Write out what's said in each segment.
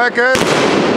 workers.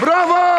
Bravo!